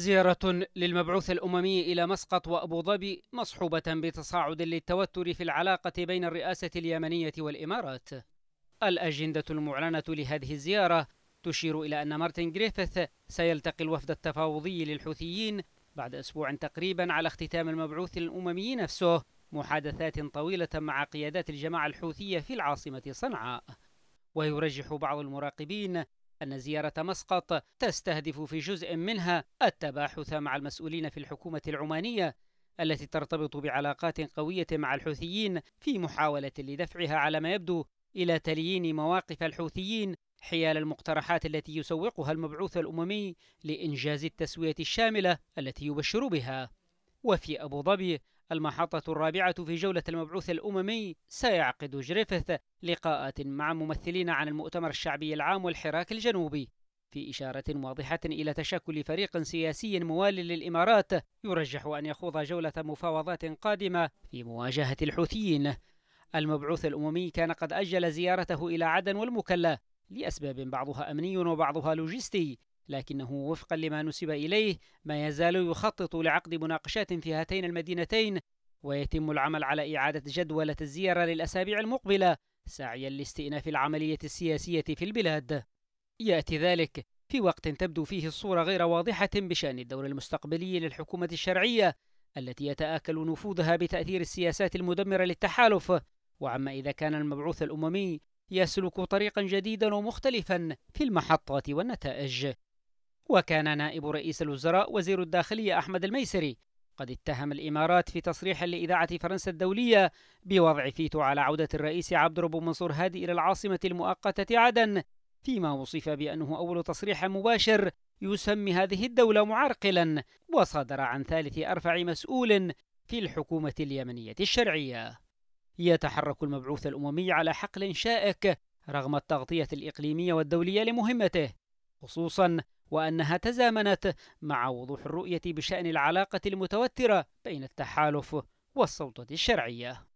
زيارة للمبعوث الأممي إلى مسقط وأبو ظبي مصحوبة بتصاعد للتوتر في العلاقة بين الرئاسة اليمنية والإمارات. الأجندة المعلنة لهذه الزيارة تشير إلى أن مارتن جريفيث سيلتقي الوفد التفاوضي للحوثيين بعد أسبوع تقريبا على اختتام المبعوث الأممي نفسه محادثات طويلة مع قيادات الجماعة الحوثية في العاصمة صنعاء. ويرجح بعض المراقبين أن زيارة مسقط تستهدف في جزء منها التباحث مع المسؤولين في الحكومة العمانية التي ترتبط بعلاقات قوية مع الحوثيين في محاولة لدفعها على ما يبدو إلى تليين مواقف الحوثيين حيال المقترحات التي يسوقها المبعوث الأممي لإنجاز التسوية الشاملة التي يبشر بها. وفي أبو ظبي المحطة الرابعة في جولة المبعوث الأممي سيعقد جريفيث لقاءات مع ممثلين عن المؤتمر الشعبي العام والحراك الجنوبي. في إشارة واضحة إلى تشكل فريق سياسي موال للإمارات يرجح أن يخوض جولة مفاوضات قادمة في مواجهة الحوثيين. المبعوث الأممي كان قد أجل زيارته إلى عدن والمكلا لأسباب بعضها أمني وبعضها لوجستي. لكنه وفقا لما نسب إليه ما يزال يخطط لعقد مناقشات في هاتين المدينتين ويتم العمل على إعادة جدولة الزيارة للأسابيع المقبلة سعيا لاستئناف العملية السياسية في البلاد. يأتي ذلك في وقت تبدو فيه الصورة غير واضحة بشأن الدور المستقبلي للحكومة الشرعية التي يتآكل نفوذها بتأثير السياسات المدمرة للتحالف. وعما إذا كان المبعوث الأممي يسلك طريقا جديدا ومختلفا في المحطات والنتائج. وكان نائب رئيس الوزراء وزير الداخلية أحمد الميسري. قد اتهم الإمارات في تصريح لإذاعة فرنسا الدولية بوضع فيتو على عودة الرئيس عبد رب منصور هادي إلى العاصمة المؤقتة عدن فيما وصف بأنه أول تصريح مباشر يسمي هذه الدولة معرقلا وصدر عن ثالث أرفع مسؤول في الحكومة اليمنية الشرعية. يتحرك المبعوث الأممي على حقل شائك رغم التغطية الإقليمية والدولية لمهمته خصوصا وأنها تزامنت مع وضوح الرؤية بشأن العلاقة المتوترة بين التحالف والسلطة الشرعية.